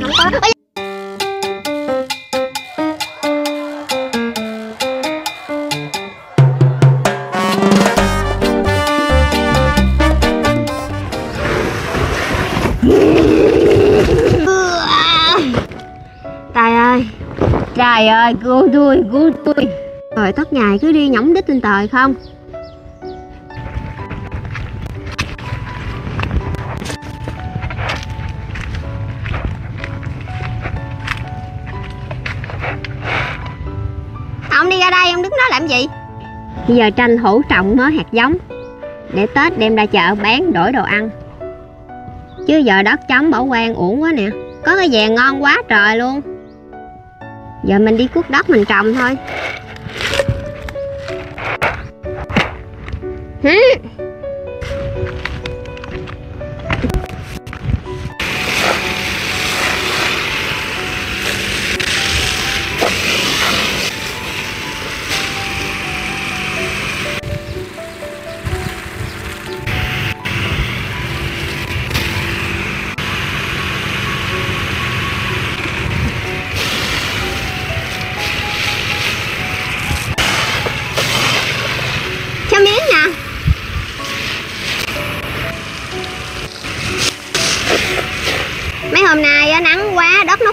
không có Ôi, Tài ơi. Trời ơi cứu tôi cứu tôi. Rồi tất ngày cứ đi nhõng đít lên tời không Bây giờ tranh thủ trồng mới hạt giống. Để Tết đem ra chợ bán đổi đồ ăn. Chứ giờ đất trống bỏ quan uổng quá nè. Có cái vàng ngon quá trời luôn. Giờ mình đi cuốc đất mình trồng thôi. Hứ.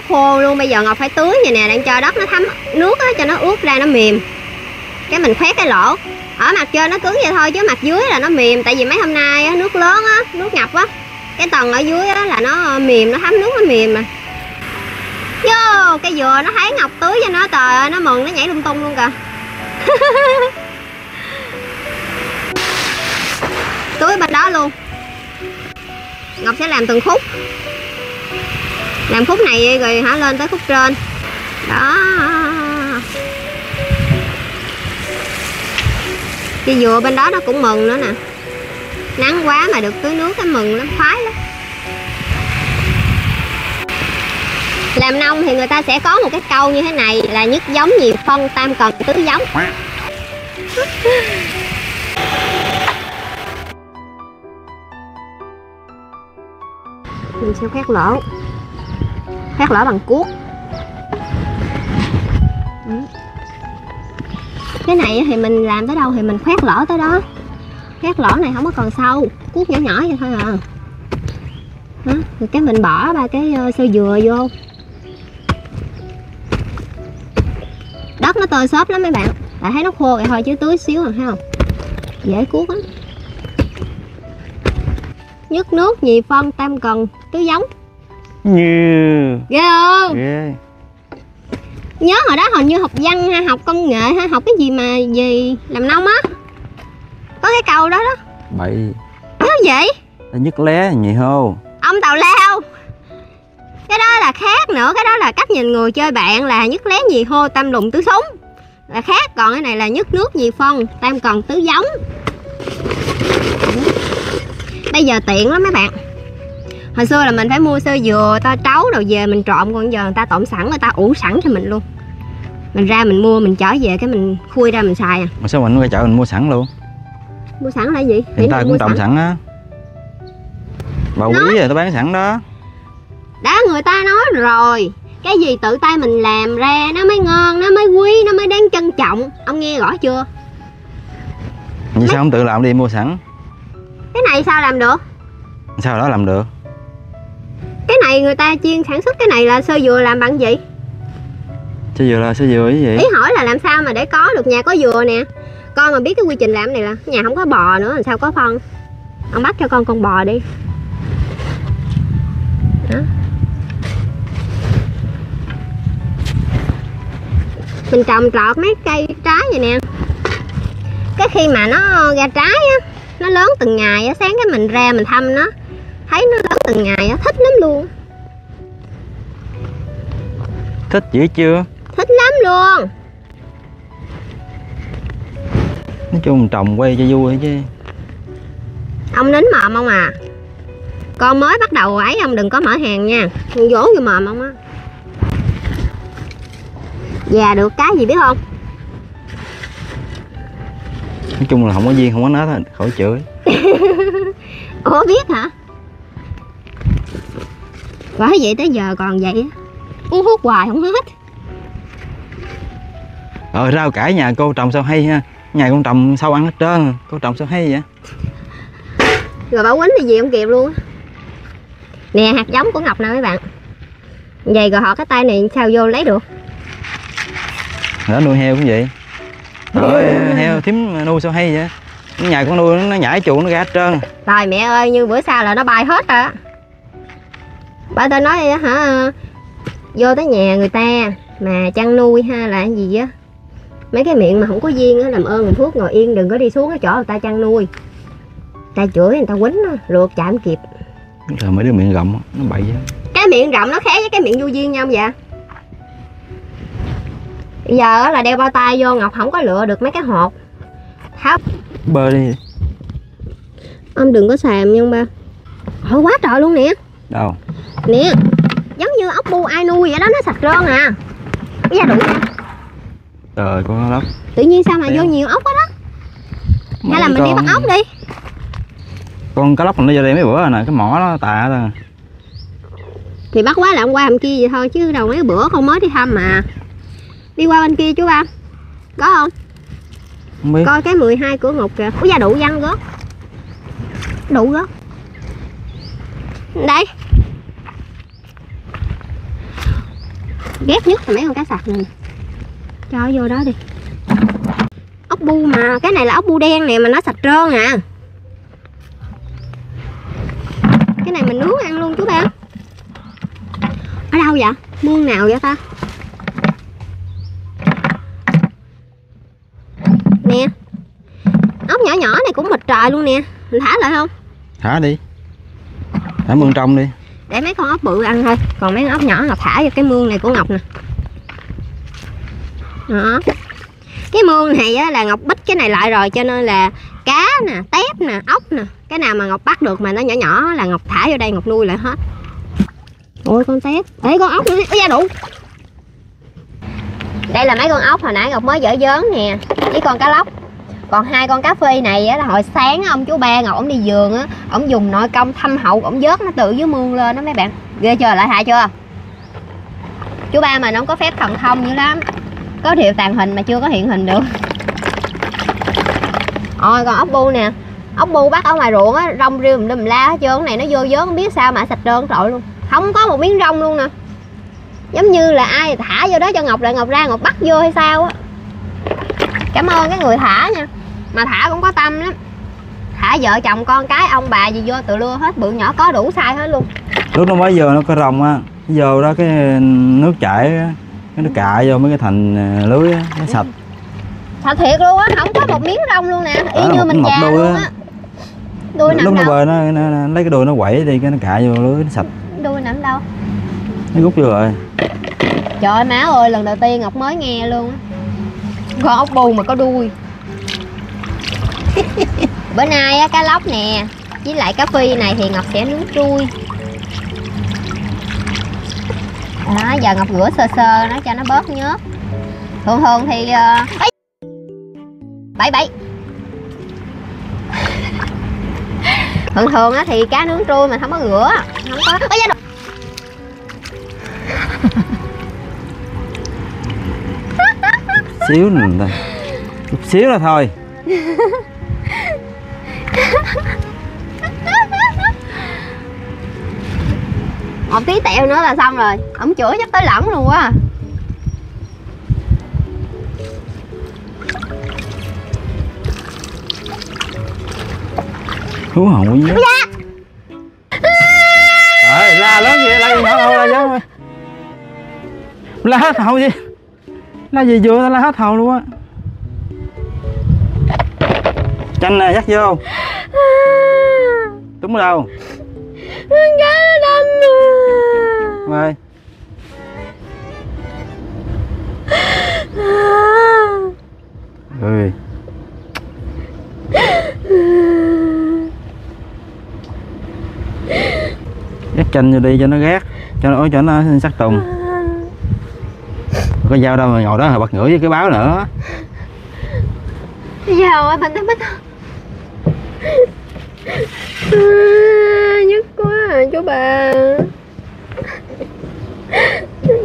Khô luôn. Bây giờ ngọc phải tưới như nè đang cho đất nó thấm nước á, cho nó ướt ra nó mềm. Cái mình khoét cái lỗ. Ở mặt trên nó cứng vậy thôi chứ mặt dưới là nó mềm. Tại vì mấy hôm nay á, nước lớn á nước ngập á. Cái tầng ở dưới á, là nó mềm nó thấm nước nó mềm mà. Vô cái dừa nó thấy ngọc tưới cho nó trời ơi nó mừng nó nhảy lung tung luôn kìa. Tưới bên đó luôn. Ngọc sẽ làm từng khúc làm khúc này rồi hả? Lên tới khúc trên. Đó. Cái dừa bên đó nó cũng mừng nữa nè. Nắng quá mà được tưới nước cái mừng lắm, khoái lắm. Làm nông thì người ta sẽ có một cái câu như thế này là nhất giống nhiều phân, tam cần tứ giống. Mình sẽ khoét lỗ hát lỡ bằng cuốc. Ừ. Cái này thì mình làm tới đâu thì mình khoét lỗ tới đó. Khoét lỗ này không có còn sâu, cuốc nhỏ nhỏ vậy thôi à. Đó. rồi cái mình bỏ ba cái ờ, sơ dừa vô. Đất nó tơi xốp lắm mấy bạn. Tại thấy nó khô vậy thôi chứ tưới xíu rồi, thấy không? Dễ cuốc lắm. Nhất nước nhì phân tam cần, tứ giống. Như. Ghê không? Ghê. Nhớ hồi đó hình như học văn hay học công nghệ hay học cái gì mà gì làm nông á. Có cái câu đó đó. Bậy. Nhớ vậy ta nhất lé nhị hô ông tàu lao. Cái đó là khác nữa cái đó là cách nhìn người chơi bạn là nhất lé nhì hô tam lùng tứ súng. Là khác còn cái này là nhất nước nhì phân tam cần tứ giống. Bây giờ tiện lắm mấy bạn hồi xưa là mình phải mua sơ dừa ta trấu rồi về mình trộn còn giờ người ta trộn sẵn người ta ủ sẵn cho mình luôn. Mình ra mình mua mình chở về cái mình khui ra mình xài à. Mà sao mình ra chợ mình mua sẵn luôn? Mua sẵn là gì? Người ta cũng trồng sẵn. á. Bà Nói. quý rồi tao bán sẵn đó. Đã người ta nói rồi cái gì tự tay mình làm ra nó mới ngon nó mới quý nó mới đáng trân trọng. Ông nghe rõ chưa? Nhưng sao không tự làm đi mua sẵn. Cái này sao làm được? Sao đó làm được này người ta chuyên sản xuất cái này là sơ dừa làm bằng gì? Sao dừa là sao dừa cái gì? Ý hỏi là làm sao mà để có được nhà có dừa nè. Con mà biết cái quy trình làm này là nhà không có bò nữa làm sao có phân? Ông bắt cho con con bò đi. Đó. mình trồng trọt mấy cây trái vậy nè. Cái khi mà nó ra trái á nó lớn từng ngày á sáng cái mình ra mình thăm nó thấy nó lớn từng ngày á thích lắm luôn thích dữ chưa? Thích lắm luôn. Nói chung trồng quay cho vui chứ? Ông nín mồm không à? Con mới bắt đầu ấy ông đừng có mở hàng nha. Con vỗ vô mồm ông á. Già được cái gì biết không? Nói chung là không có duyên không có nói thôi khỏi chửi. Ủa biết hả? Bởi vậy tới giờ còn vậy á. Uống thuốc hoài không hết. Ờ rau cải nhà cô trồng sao hay ha? Nhà con trồng sao ăn hết trơn? Cô trồng sao hay vậy? Rồi bảo quýnh thì gì không kịp luôn. Nè hạt giống của ngọc nè mấy bạn. Vậy rồi họ cái tay này sao vô lấy được? Đó nuôi heo cũng vậy? Rồi heo. thím nuôi sao hay vậy? Nhà con nuôi nó nhảy chuồng nó ra hết trơn. Trời mẹ ơi như bữa sau là nó bay hết rồi á. Bà tôi nói hả Vô tới nhà người ta Mà chăn nuôi ha là cái gì á? Mấy cái miệng mà không có duyên á Làm ơn người Phước ngồi yên đừng có đi xuống cái chỗ người ta chăn nuôi. Ta chửi người ta quýnh á Luộc chạm kịp. Rồi mấy đứa miệng rộng nó bậy vậy Cái miệng rộng nó khác với cái miệng vô duyên nhau vậy? Bây giờ á là đeo bao tay vô Ngọc không có lựa được mấy cái hột Tháo. Bơ đi. Ông đừng có xàm nha ông ba. Ôi quá trời luôn nè. Đâu? Nè Giống như ốc bu ai nuôi vậy đó Nó sạch trơn à. Cái da đụng nha Trời con lắm. Tự nhiên sao mà Béo. vô nhiều ốc quá đó? Hay là mình đi bắt ốc đi. Con cá lóc nó vô đây mấy bữa rồi nè Cái mỏ nó tạ rồi Thì bắt quá là hôm qua hôm kia vậy thôi Chứ đâu mấy bữa không mới đi thăm mà. Đi qua bên kia chú ba. Có không? Không biết. Coi cái 12 của Ngục kìa. Ủa da đủ văn gớt Đủ gớt Đây Ghét nhất là mấy con cá sặc này. Cho vô đó đi. Ốc bu mà, Cái này là ốc bu đen nè, mà nó sạch trơn à. Cái này mình nướng ăn luôn chú ba. Ở đâu vậy? Muôn nào vậy ta? Nè. Ốc nhỏ nhỏ này cũng mịt trời luôn nè. Mình thả lại không? Thả đi. Thả mương trong đi để mấy con ốc bự ăn thôi. Còn mấy con ốc nhỏ ngọc thả vô cái mương này của ngọc nè. Đó. Cái mương này á, là ngọc bích cái này lại rồi cho nên là cá nè tép nè ốc nè. Cái nào mà ngọc bắt được mà nó nhỏ nhỏ là ngọc thả vô đây ngọc nuôi lại hết. Ôi con tép. Ê con ốc nữa. Ôi da đủ. Đây là mấy con ốc hồi nãy ngọc mới dở dớn nè. Với con cá lóc còn hai con cá phi này á, là hồi sáng ông chú ba ngọc ông đi giường á ông dùng nội công thâm hậu ông vớt nó tự dưới mương lên đó mấy bạn. Ghê chưa? Lại hại chưa? Chú ba mà nó có phép thần thông dữ lắm. Có thiệu tàn hình mà chưa có hiện hình được. Ôi còn ốc bu nè. Ốc bu bắt ở ngoài ruộng á rong riêu đùm la hết trơn. Cái này nó vô vớt không biết sao mà sạch trơn trội luôn. Không có một miếng rong luôn nè. Giống như là ai thả vô đó cho ngọc lại ngọc ra ngọc bắt vô hay sao á. Cảm ơn cái người thả nha mà thả cũng có tâm lắm. Thả vợ chồng con cái ông bà gì vô tự lưa hết bự nhỏ có đủ size hết luôn. Lúc nó mới vô nó có rồng á. Vô đó cái nước chảy Cái nó cạ vô mấy cái thành à, lưới á, Nó sạch. Thật thiệt luôn á không có một miếng rong luôn nè. Y như mình một già luôn á. đuôi nằm Lúc nó đâu? bơi nó, nó, nó lấy cái đuôi nó quẩy đi Cái nó cạ vô lưới nó sạch. Đuôi nằm đâu? Nó rút vô rồi. Trời ơi má ơi lần đầu tiên ngọc mới nghe luôn á. Con ốc bù mà có đuôi bữa nay á cá lóc nè với lại cá phi này thì ngọc sẽ nướng trui đó giờ ngọc rửa sơ sơ nó cho nó bớt nhớt thường thường thì ấy bảy bảy. Thường thường á thì cá nướng trui mà không có rửa không có. Ôi, da, Xíu nữa Chút xíu là thôi một tí tẹo nữa là xong rồi. Ổng chửi chắc tới lỏng luôn quá Hú hồn quá nhớ Trời la lớn vậy la gì đâu la thôi La hết hậu gì? La gì vừa la hết hậu luôn á Chanh nè dắt vô Đúng ở đâu? Cá nó đâm Rồi Ơi Dắt chanh vô đi cho nó gác Cho nó cho nó sắc tùng. Có dao đâu mà ngồi đó bật ngửa với cái báo nữa. Dào ơi mình tới bích à, nhức quá à, chú bà.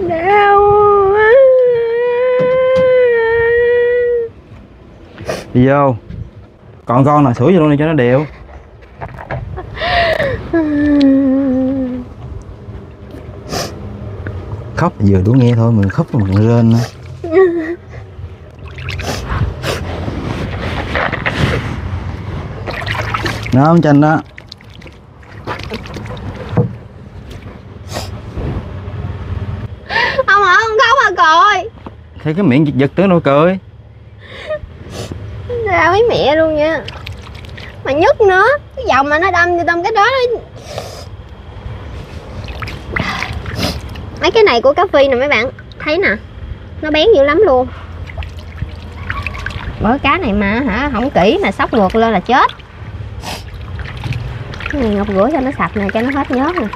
Đau quá. Đi vô. Còn con là sửa vô luôn đi cho nó đều. Khóc vừa đủ nghe thôi mình khóc mà mình rên nữa nó ông chanh đó. Ông ở không khóc à coi thấy cái miệng giật giật tới nụ cười. Ra mấy mẹ luôn nha. Mà nhức nữa. Cái vòng mà nó đâm vô trong cái đó nó... Mấy cái này của cá phi nè mấy bạn. Thấy nè. Nó bén dữ lắm luôn. Bởi cá này mà hả? Không kỹ mà sóc ngược lên là chết này ngọc rửa cho nó sạch nè Cho nó hết nhớt nè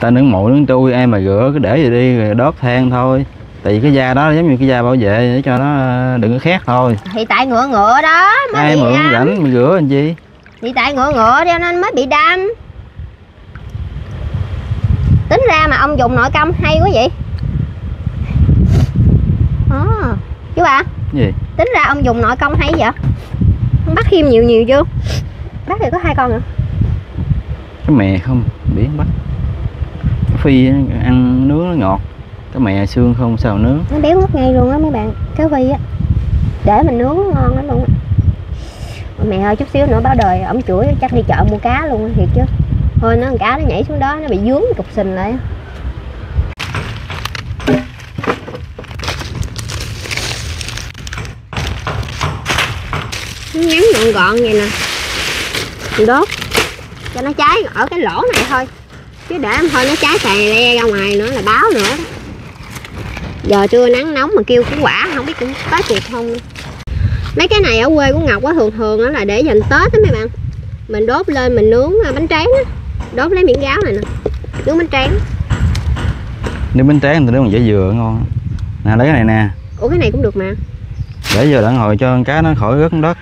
ta nướng mụi nướng tui em mà rửa cứ để vậy đi rồi đốt than thôi. Tại vì cái da đó giống như cái da bảo vệ để cho nó ờ, đừng có khét thôi. Thì tại ngựa ngựa đó mới ai mượn rảnh mà rửa làm chi? Thì tại ngựa ngựa cho nên mới bị đâm Tính ra mà ông dùng nội công hay quá vậy. À, Chú bà gì? Tính ra ông dùng nội công hay vậy? Ông bắt thêm nhiều nhiều chưa? Bắt thì có hai con nữa cái mè không? Biển bắt phi ăn nướng nó ngọt. Cái mè xương không? Sao nướng? Nó béo ngất ngay luôn á mấy bạn. Cá phi á, Để mình nướng ngon lắm luôn Mẹ ơi chút xíu nữa báo đời, Ổng chửi chắc đi chợ mua cá luôn thiệt chứ. Thôi nó con cá nó nhảy xuống đó, Nó bị dướng cục sình lại á. Ngắn gọn gọn vậy nè. Đốt. Cho nó cháy ở cái lỗ này thôi. Chứ để thôi nó cháy xè le ra ngoài nữa là báo nữa. Đó giờ trưa nắng nóng mà kêu củ quả không biết cũng tới kịp không. Mấy cái này ở quê của ngọc á thường thường á là để dành tết đó mấy bạn. Mình đốt lên mình nướng à, bánh tráng á. Đốt lấy miếng gáo này nè. Nướng bánh tráng. Nếu bánh tráng ta nướng bằng dẻ dừa ngon. Nè lấy cái này nè. Ủa cái này cũng được mà. Để giờ đặng hồi cho con cá nó khỏi rớt đất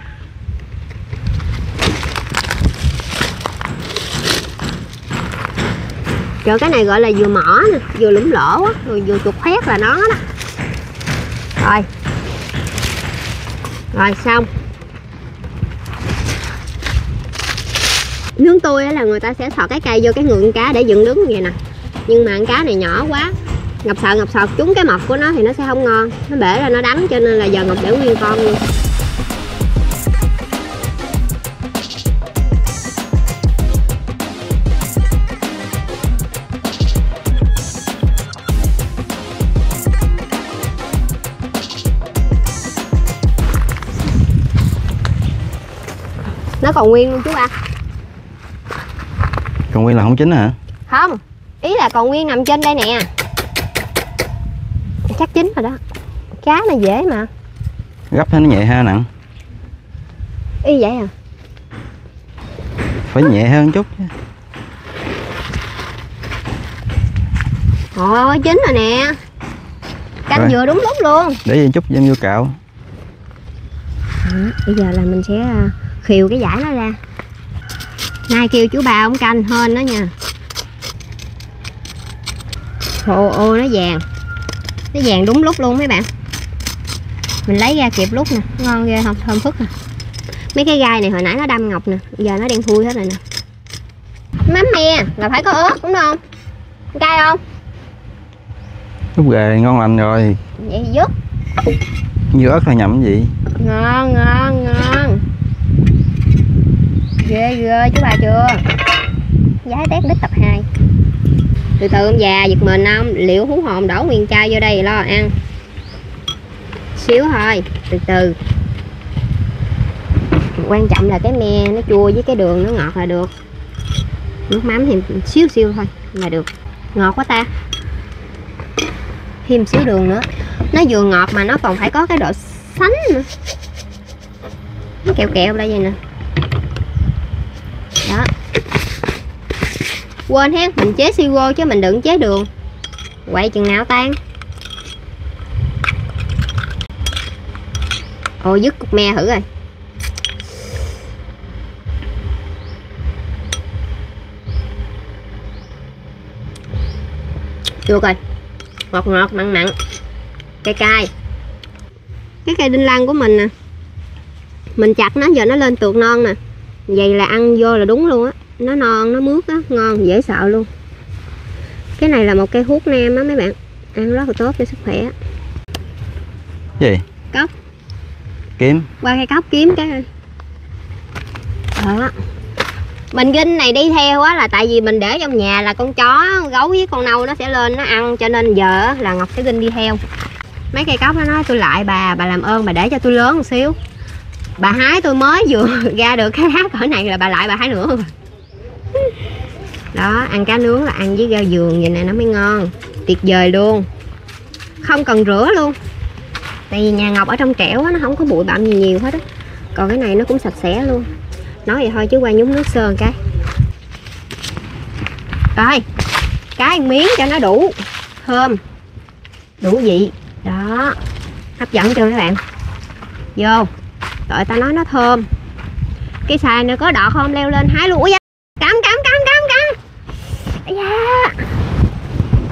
rồi cái này gọi là dừa mỏ nè dừa lũng lỗ á, rồi dừa chuột khoét là nó đó. Rồi. Rồi, xong. Nướng tôi là người ta sẽ sọt cái cây vô cái ngựa cá để dựng đứng như vậy nè. Nhưng mà con cá này nhỏ quá, ngập sợ ngập sọt trúng cái mọc của nó thì nó sẽ không ngon, nó bể ra nó đắng cho nên là giờ ngọc để nguyên con luôn. Nó còn nguyên luôn chú ba. Còn nguyên là không chín hả? Không ý là còn nguyên nằm trên đây nè. Chắc chín rồi đó. Cá là dễ mà. Gấp thấy nó nhẹ ha nặng. Y vậy à? Phải nhẹ hơn chút chứ. ôi chín rồi nè. Canh Rồi. vừa đúng lúc luôn. Để vậy chút đem vô cạo. Bây giờ là mình sẽ à, khiều cái giải nó ra. Nay kêu chú ba ông canh hên đó nha. Ô ô nó vàng. Nó vàng đúng lúc luôn mấy bạn. Mình lấy ra kịp lúc nè. Ngon ghê không? Thơm phức à. Mấy cái gai này hồi nãy nó đâm ngọc nè. Giờ nó đen thui hết rồi nè. Mắm me là phải có ớt đúng không? Cay không? Lúc gà ngon lành rồi. Vậy dứt như ớt là nhầm cái gì? Ngon ngon ngon ghê ghê chú bà chưa? Giá tét đích tập 2 từ từ ông già giật mình không? Liệu hú hồn đổ nguyên chai vô đây lo ăn. Xíu thôi từ từ. Quan trọng là cái me nó chua với cái đường nó ngọt là được. Nước mắm thì xíu xíu thôi là được. Ngọt quá ta. Thêm xíu đường nữa. Nó vừa ngọt mà nó còn phải có cái độ sánh nữa. Nó kẹo kẹo đây vậy nè đó. Quên hết, mình chế siro chứ mình đừng chế đường. Quậy chừng nào tan. Ôi, dứt cục me thử rồi được rồi ngọt ngọt, mặn mặn. Cay cay. Cái cây đinh lăng của mình nè. Mình chặt nó, giờ nó lên tược non nè vậy là ăn vô là đúng luôn á. Nó non nó mướt á ngon dễ sợ luôn. Cái này là một cây hút nam á mấy bạn. Ăn rất là tốt cho sức khỏe. Gì? Cốc. kiếm. Qua cây cốc kiếm cái ơi. đó. Mình ginh này đi theo á là tại vì mình để trong nhà là con chó gấu với con nâu nó sẽ lên nó ăn cho nên giờ á là ngọc sẽ ginh đi theo. Mấy cây cốc nó nói tôi lại bà bà làm ơn bà để cho tôi lớn một xíu bà hái tôi mới vừa ra được cái lá cỡ này là bà lại bà hái nữa. Đó ăn cá nướng là ăn với rau giường vậy này nó mới ngon. Tuyệt vời luôn. Không cần rửa luôn. Tại vì nhà ngọc ở trong trẻo đó, nó không có bụi bặm gì nhiều hết á. Còn cái này nó cũng sạch sẽ luôn. Nói vậy thôi chứ qua nhúng nước sơn cái. Rồi cái ăn miếng cho nó đủ thơm đủ vị. Đó hấp dẫn chưa các bạn? Vô rồi ta nói nó thơm. Cái xài này có đọt không? Leo lên hái luôn ui da cắm cắm cắm cắm cắm. Ây da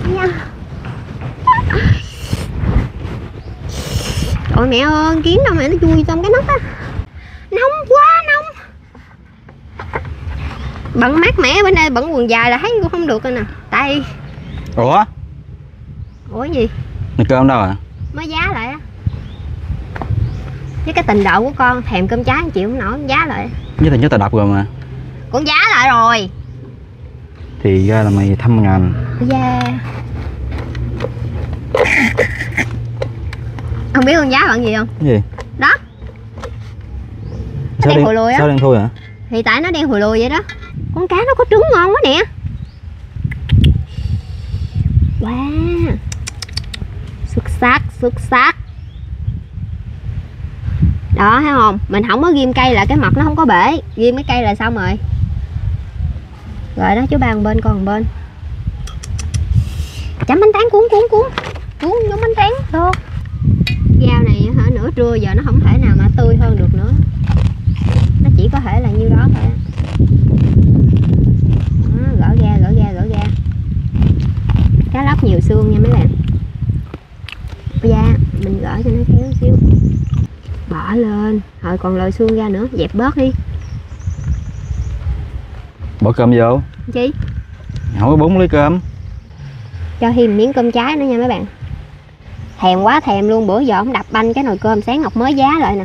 Ây da Trời mẹ ơi, kiến đâu mẹ nó chui trong cái nóc á. Nóng quá nóng. Bận mát mẻ bên đây bận quần dài là thấy cũng không được rồi nè. Tại ủa? Ủa gì? Mày cơm đâu à? Mới giá lại á Với cái tình độ của con thèm cơm trái chịu không nổi giá lại. Với thằng nhớ tao đọc rồi mà. Con giá lại rồi. Thì ra là mày thăm ngành. Yeah Không biết con giá bằng gì không? Cái gì? Đó. Sao đen đen lùi á. sao đen thui hả? Thì tại nó đen hùi lùi vậy đó. Con cá nó có trứng ngon quá nè. Wow Xuất sắc xuất sắc đó thấy không? Mình không có ghim cây là cái mặt nó không có bể. Ghim cái cây là xong rồi. Rồi đó chú ba một bên con một bên. Chấm bánh tán cuốn cuốn cuốn. Cuốn giống bánh tán thôi. Dao này hả? Nửa trưa giờ nó không thể nào mà tươi hơn được nữa. Nó chỉ có thể là nhiêu đó thôi đó, gỡ ra gỡ ra gỡ ra. Cá lóc nhiều xương nha mấy bạn. Da mình gỡ cho nó khéo xíu bỏ lên. Rồi còn lồi xương ra nữa. Dẹp bớt đi. Bỏ cơm vô. Chi? Có bún lấy cơm. Cho thêm miếng cơm trái nữa nha mấy bạn. Thèm quá thèm luôn. Bữa giờ không đập banh cái nồi cơm sáng ngọc mới giá lại nè.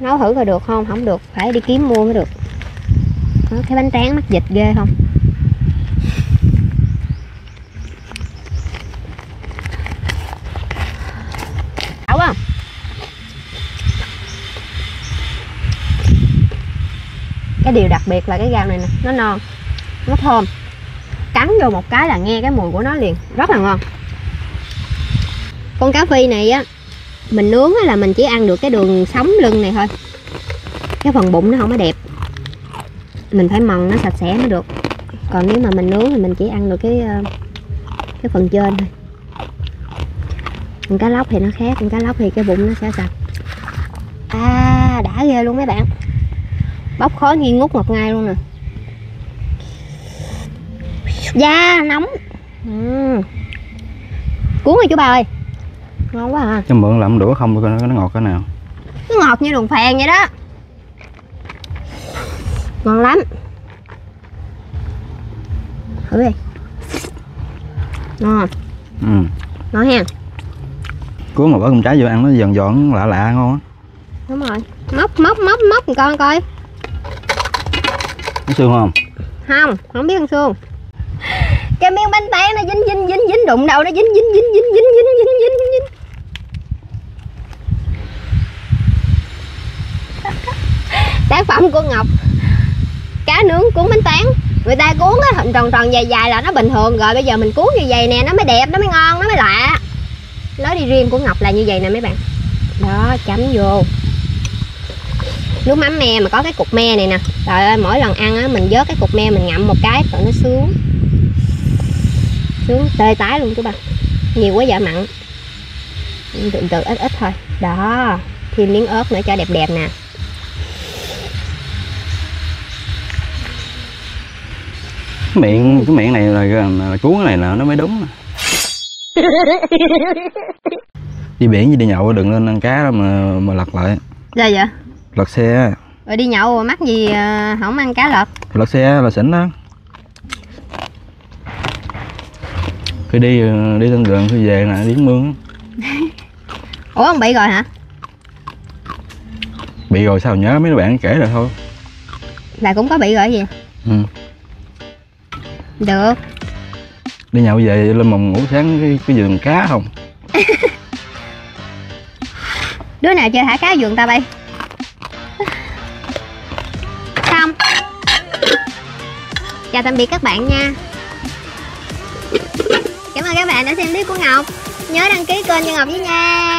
Nấu thử coi được không? Không được. Phải đi kiếm mua mới được. Đó, cái bánh tráng mắc dịch ghê không Đảo không cái điều đặc biệt là cái gao này nè, nó non, nó thơm. Cắn vô một cái là nghe cái mùi của nó liền, rất là ngon. Con cá phi này á, mình nướng là mình chỉ ăn được cái đường sống lưng này thôi. Cái phần bụng nó không có đẹp. Mình phải mần nó sạch sẽ mới được. Còn nếu mà mình nướng thì mình chỉ ăn được cái ờ, cái phần trên thôi. Con cá lóc thì nó khác, con cá lóc thì cái bụng nó sẽ sạch. À đã ghê luôn mấy bạn bốc khói nghi ngút ngọt ngay luôn nè. Da nóng. Ừ. cuốn rồi chú ba ơi. Ngon quá à. Cho mượn làm đũa không coi nó, nó ngọt cái nào. Nó ngọt như đường phèn vậy đó. Ngon lắm. Thử đi. Ngon. Ừ ngon ha cuốn mà bỏ cơm trái vô ăn nó giòn giòn lạ lạ ngon á đúng rồi. Móc móc móc móc con coi nó xương không không không biết ăn xương cái miếng bánh tét nó dính dính dính dính đụng đầu nó dính dính dính dính dính dính dính dính dính dính tác phẩm của ngọc cá nướng cuốn bánh tán người ta cuốn á hình tròn tròn dài dài là nó bình thường rồi bây giờ mình cuốn như vậy nè nó mới đẹp nó mới ngon nó mới lạ nói đi riêng của ngọc là như vậy nè mấy bạn đó chấm vô nước mắm me mà có cái cục me này nè. Trời ơi mỗi lần ăn á mình vớt cái cục me mình ngậm một cái rồi nó sướng. Sướng tê tái luôn chú ba nhiều quá vợ mặn. Từ từ ít ít thôi. Đó thêm miếng ớt nữa cho đẹp đẹp nè. Miệng cái miệng này là, là cuốn cái này là nó mới đúng. Đi biển gì đi nhậu đừng lên ăn cá đó mà mà lật lại. Dạ dạ lật xe. Rồi đi nhậu rồi mắc gì ờ, không ăn cá lật lật xe là xỉn đó. Khi đi ờ, đi lên gần khi về nè đi mương ủa ông bị rồi hả? Bị rồi sao nhớ mấy bạn kể rồi thôi. Là cũng có bị rồi gì? Ừ. được. Đi nhậu về lên mồng ngủ sáng cái, cái vườn cá không? Đứa nào chơi thả cá vườn tao bay chào tạm biệt các bạn nha. Cảm ơn các bạn đã xem clip của ngọc. Nhớ đăng ký kênh cho ngọc với nha.